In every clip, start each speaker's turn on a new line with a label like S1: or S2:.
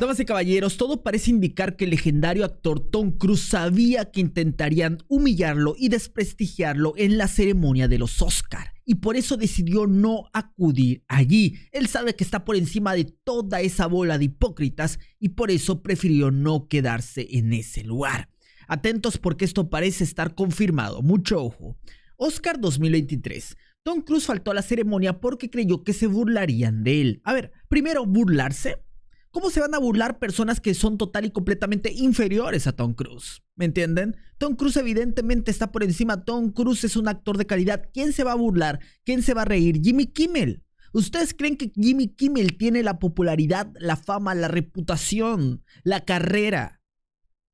S1: Damas y caballeros, todo parece indicar que el legendario actor Tom Cruise sabía que intentarían humillarlo y desprestigiarlo en la ceremonia de los Oscar y por eso decidió no acudir allí. Él sabe que está por encima de toda esa bola de hipócritas y por eso prefirió no quedarse en ese lugar. Atentos porque esto parece estar confirmado, mucho ojo. Oscar 2023. Tom Cruise faltó a la ceremonia porque creyó que se burlarían de él. A ver, primero, burlarse. ¿Cómo se van a burlar personas que son total y completamente inferiores a Tom Cruise? ¿Me entienden? Tom Cruise evidentemente está por encima. Tom Cruise es un actor de calidad. ¿Quién se va a burlar? ¿Quién se va a reír? Jimmy Kimmel. ¿Ustedes creen que Jimmy Kimmel tiene la popularidad, la fama, la reputación, la carrera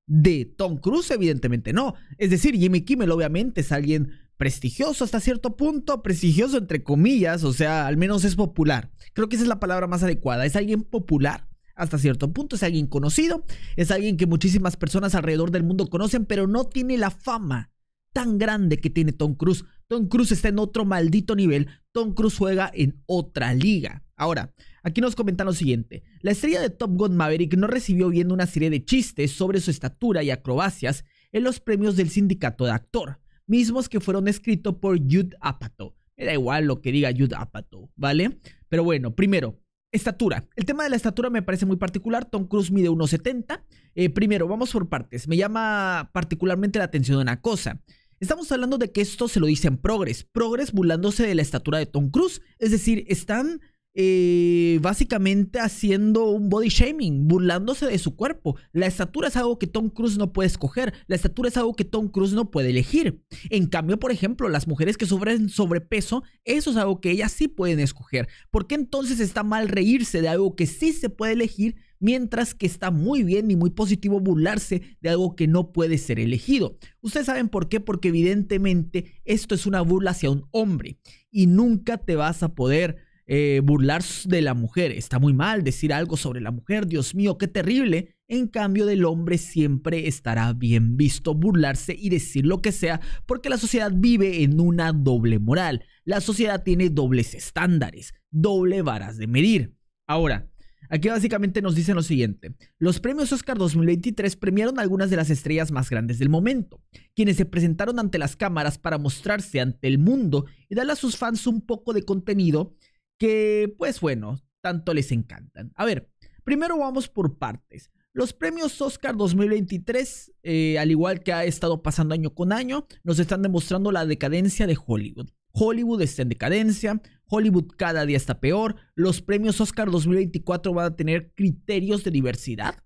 S1: de Tom Cruise? Evidentemente no. Es decir, Jimmy Kimmel obviamente es alguien prestigioso hasta cierto punto, prestigioso entre comillas, o sea, al menos es popular. Creo que esa es la palabra más adecuada. Es alguien popular hasta cierto punto. Es alguien conocido, es alguien que muchísimas personas alrededor del mundo conocen, pero no tiene la fama tan grande que tiene Tom Cruise. Tom Cruise está en otro maldito nivel. Tom Cruise juega en otra liga. Ahora, aquí nos comentan lo siguiente. La estrella de Top Gun Maverick no recibió bien una serie de chistes sobre su estatura y acrobacias en los premios del sindicato de actor, mismos que fueron escritos por Jude Apatow. Me da igual lo que diga Jude Apatow, ¿vale? Pero bueno, primero, Estatura. El tema de la estatura me parece muy particular. Tom Cruise mide 1,70. Eh, primero, vamos por partes. Me llama particularmente la atención una cosa. Estamos hablando de que esto se lo dicen Progress. Progress burlándose de la estatura de Tom Cruise. Es decir, están eh, básicamente haciendo un body shaming, burlándose de su cuerpo. La estatura es algo que Tom Cruise no puede escoger, la estatura es algo que Tom Cruise no puede elegir. En cambio, por ejemplo, las mujeres que sufren sobrepeso, eso es algo que ellas sí pueden escoger. ¿Por qué entonces está mal reírse de algo que sí se puede elegir, mientras que está muy bien y muy positivo burlarse de algo que no puede ser elegido? Ustedes saben por qué, porque evidentemente esto es una burla hacia un hombre y nunca te vas a poder eh, burlar de la mujer. Está muy mal decir algo sobre la mujer, Dios mío, qué terrible. En cambio del hombre siempre estará bien visto burlarse y decir lo que sea porque la sociedad vive en una doble moral. La sociedad tiene dobles estándares, doble varas de medir. Ahora, Aquí básicamente nos dicen lo siguiente. Los premios Oscar 2023 premiaron a algunas de las estrellas más grandes del momento, quienes se presentaron ante las cámaras para mostrarse ante el mundo y darle a sus fans un poco de contenido que, pues bueno, tanto les encantan. A ver, primero vamos por partes. Los premios Oscar 2023, eh, al igual que ha estado pasando año con año, nos están demostrando la decadencia de Hollywood. Hollywood está en decadencia, Hollywood cada día está peor, los premios Oscar 2024 van a tener criterios de diversidad,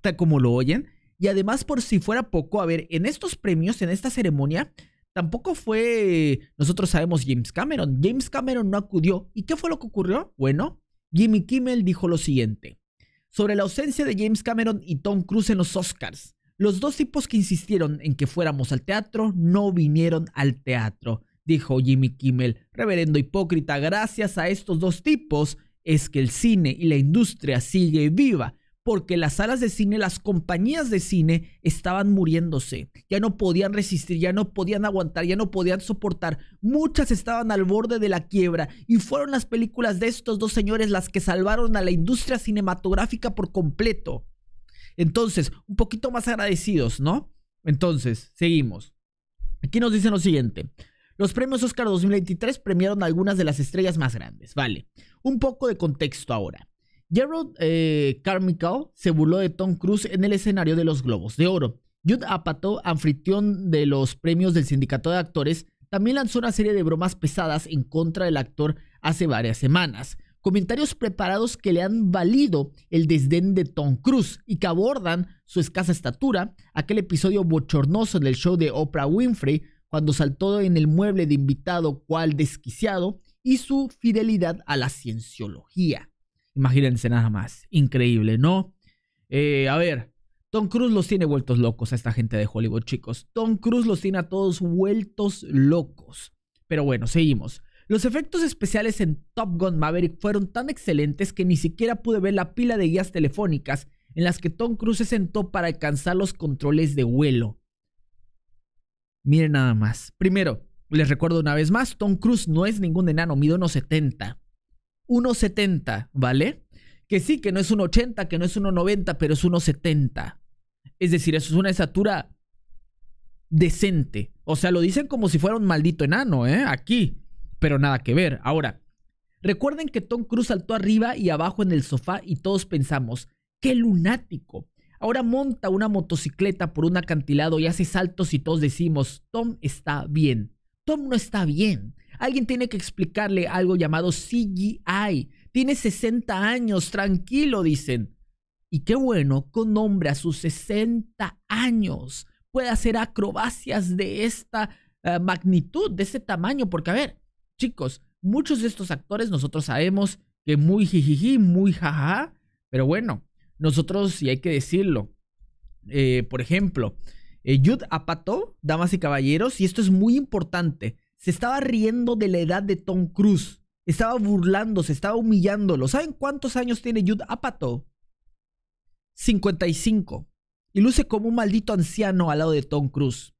S1: tal como lo oyen, y además por si fuera poco, a ver, en estos premios, en esta ceremonia, tampoco fue, nosotros sabemos, James Cameron. James Cameron no acudió. ¿Y qué fue lo que ocurrió? Bueno, Jimmy Kimmel dijo lo siguiente. Sobre la ausencia de James Cameron y Tom Cruise en los Oscars. Los dos tipos que insistieron en que fuéramos al teatro no vinieron al teatro, dijo Jimmy Kimmel. Reverendo hipócrita, gracias a estos dos tipos es que el cine y la industria sigue viva porque las salas de cine, las compañías de cine estaban muriéndose, ya no podían resistir, ya no podían aguantar, ya no podían soportar, muchas estaban al borde de la quiebra y fueron las películas de estos dos señores las que salvaron a la industria cinematográfica por completo. Entonces, un poquito más agradecidos, ¿no? Entonces, seguimos. Aquí nos dicen lo siguiente. Los premios Oscar 2023 premiaron a algunas de las estrellas más grandes. Vale, un poco de contexto ahora. Gerald eh, Carmichael se burló de Tom Cruise en el escenario de los Globos de Oro. Judd Apatow, anfitrión de los premios del Sindicato de Actores, también lanzó una serie de bromas pesadas en contra del actor hace varias semanas. Comentarios preparados que le han valido el desdén de Tom Cruise y que abordan su escasa estatura, aquel episodio bochornoso del show de Oprah Winfrey cuando saltó en el mueble de invitado cual desquiciado y su fidelidad a la cienciología. Imagínense nada más. Increíble, ¿no? Eh, a ver, Tom Cruise los tiene vueltos locos a esta gente de Hollywood, chicos. Tom Cruise los tiene a todos vueltos locos. Pero bueno, seguimos. Los efectos especiales en Top Gun Maverick fueron tan excelentes que ni siquiera pude ver la pila de guías telefónicas en las que Tom Cruise se sentó para alcanzar los controles de vuelo. Miren nada más. Primero, les recuerdo una vez más, Tom Cruise no es ningún enano, mide unos 70. 1.70, ¿vale? Que sí, que no es un 80, que no es 1,90, pero es 1,70. Es decir, eso es una estatura decente. O sea, lo dicen como si fuera un maldito enano, ¿eh? Aquí. Pero nada que ver. Ahora, recuerden que Tom Cruise saltó arriba y abajo en el sofá y todos pensamos, ¡qué lunático! Ahora monta una motocicleta por un acantilado y hace saltos y todos decimos, Tom está bien. Tom no está bien. Alguien tiene que explicarle algo llamado CGI. Tiene 60 años, tranquilo, dicen. Y qué bueno con hombre a sus 60 años puede hacer acrobacias de esta eh, magnitud, de ese tamaño. Porque, a ver, chicos, muchos de estos actores nosotros sabemos que muy jijiji, muy jaja, pero bueno, nosotros, y hay que decirlo, eh, por ejemplo, eh, Apatow, damas y caballeros, y esto es muy importante, se estaba riendo de la edad de Tom Cruise, estaba burlándose, estaba humillándolo. ¿Saben cuántos años tiene Judd Apatow? 55. Y luce como un maldito anciano al lado de Tom Cruise.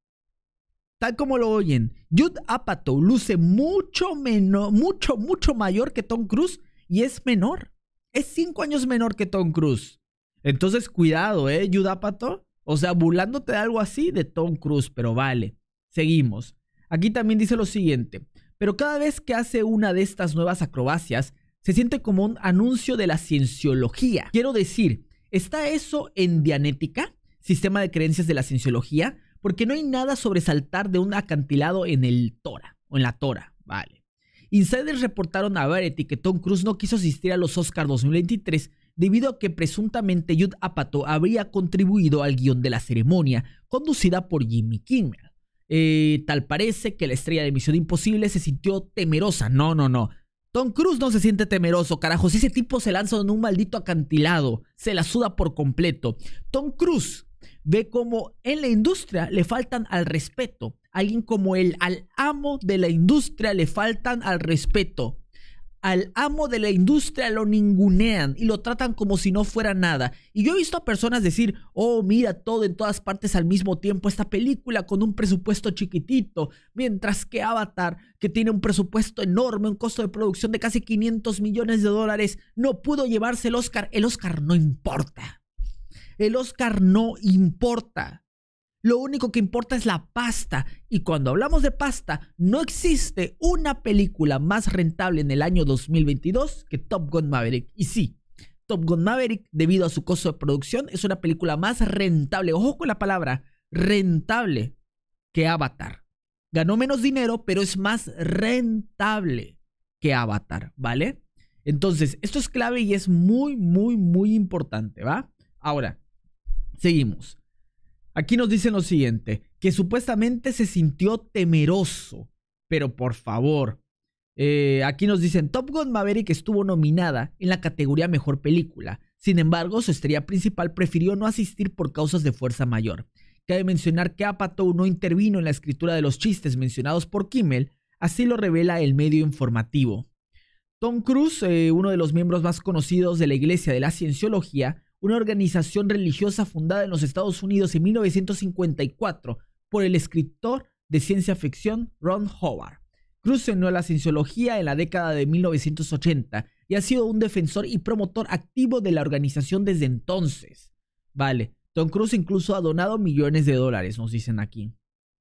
S1: Tal como lo oyen, Judd Apatow luce mucho menor, mucho, mucho mayor que Tom Cruise y es menor. Es 5 años menor que Tom Cruise. Entonces, cuidado, ¿eh, Judd Apatow? O sea, burlándote de algo así de Tom Cruise, pero vale. Seguimos. Aquí también dice lo siguiente. Pero cada vez que hace una de estas nuevas acrobacias, se siente como un anuncio de la cienciología. Quiero decir, ¿está eso en Dianética? Sistema de creencias de la cienciología, porque no hay nada sobre saltar de un acantilado en el Tora, o en la Tora, vale. Insiders reportaron a Variety que Tom Cruise no quiso asistir a los Oscars 2023 debido a que presuntamente Judd Apatow habría contribuido al guion de la ceremonia, conducida por Jimmy Kimmel. Eh, tal parece que la estrella de Misión Imposible se sintió temerosa. No, no, no. Tom Cruise no se siente temeroso, carajo. Si ese tipo se lanza en un maldito acantilado, se la suda por completo. Tom Cruise ve como en la industria le faltan al respeto. Alguien como él, al amo de la industria, le faltan al respeto al amo de la industria lo ningunean y lo tratan como si no fuera nada. Y yo he visto a personas decir, oh, mira todo en todas partes al mismo tiempo, esta película con un presupuesto chiquitito, mientras que Avatar, que tiene un presupuesto enorme, un costo de producción de casi 500 millones de dólares, no pudo llevarse el Oscar. El Oscar no importa. El Oscar no importa. Lo único que importa es la pasta. Y cuando hablamos de pasta, no existe una película más rentable en el año 2022 que Top Gun Maverick. Y sí, Top Gun Maverick, debido a su costo de producción, es una película más rentable. Ojo con la palabra, rentable que Avatar. Ganó menos dinero, pero es más rentable que Avatar, ¿vale? Entonces, esto es clave y es muy, muy, muy importante, ¿va? Ahora, seguimos. Aquí nos dicen lo siguiente, que supuestamente se sintió temeroso, pero por favor, eh, aquí nos dicen, Top Gun Maverick estuvo nominada en la categoría Mejor Película, sin embargo su estrella principal prefirió no asistir por causas de fuerza mayor. Cabe mencionar que Apatow no intervino en la escritura de los chistes mencionados por Kimmel, así lo revela el medio informativo. Tom Cruise, eh, uno de los miembros más conocidos de la Iglesia de la Cienciología, una organización religiosa fundada en los Estados Unidos en 1954 por el escritor de ciencia ficción Ron Howard. Cruz se unió a la cienciología en la década de 1980 y ha sido un defensor y promotor activo de la organización desde entonces. Vale, Tom Cruise incluso ha donado millones de dólares, nos dicen aquí.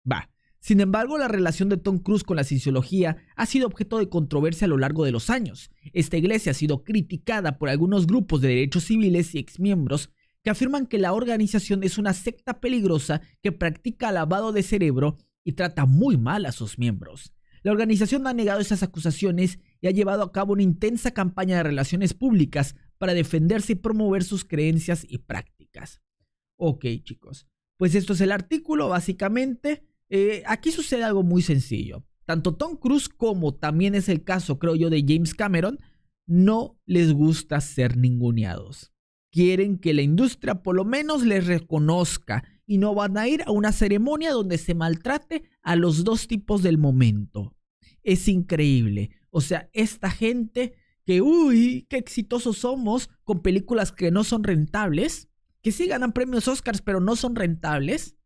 S1: Va, sin embargo, la relación de Tom Cruise con la cienciología ha sido objeto de controversia a lo largo de los años. Esta iglesia ha sido criticada por algunos grupos de derechos civiles y exmiembros que afirman que la organización es una secta peligrosa que practica lavado de cerebro y trata muy mal a sus miembros. La organización ha negado esas acusaciones y ha llevado a cabo una intensa campaña de relaciones públicas para defenderse y promover sus creencias y prácticas. Ok, chicos. Pues esto es el artículo, básicamente. Eh, aquí sucede algo muy sencillo. Tanto Tom Cruise como también es el caso, creo yo, de James Cameron, no les gusta ser ninguneados. Quieren que la industria por lo menos les reconozca y no van a ir a una ceremonia donde se maltrate a los dos tipos del momento. Es increíble. O sea, esta gente que, uy, qué exitosos somos con películas que no son rentables, que sí ganan premios Oscars pero no son rentables,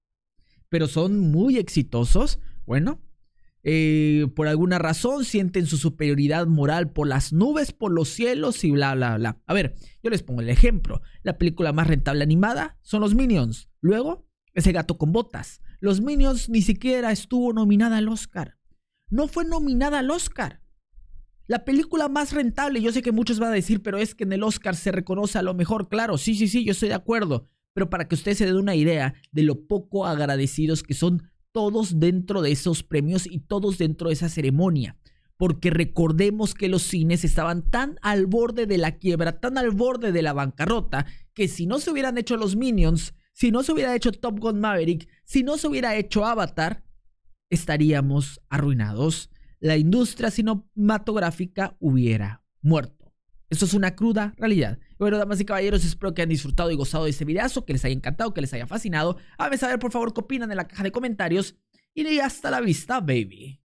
S1: pero son muy exitosos, bueno, eh, por alguna razón sienten su superioridad moral por las nubes, por los cielos y bla, bla, bla. A ver, yo les pongo el ejemplo. La película más rentable animada son los Minions. Luego, ese gato con botas. Los Minions ni siquiera estuvo nominada al Oscar. No fue nominada al Oscar. La película más rentable, yo sé que muchos van a decir, pero es que en el Oscar se reconoce a lo mejor. Claro, sí, sí, sí, yo estoy de acuerdo. Pero para que usted se dé una idea de lo poco agradecidos que son todos dentro de esos premios y todos dentro de esa ceremonia. Porque recordemos que los cines estaban tan al borde de la quiebra, tan al borde de la bancarrota, que si no se hubieran hecho los Minions, si no se hubiera hecho Top Gun Maverick, si no se hubiera hecho Avatar, estaríamos arruinados. La industria cinematográfica hubiera muerto. Esto es una cruda realidad. Bueno, damas y caballeros, espero que hayan disfrutado y gozado de este videazo, que les haya encantado, que les haya fascinado. Háganme saber, por favor, qué opinan en la caja de comentarios. Y hasta la vista, baby.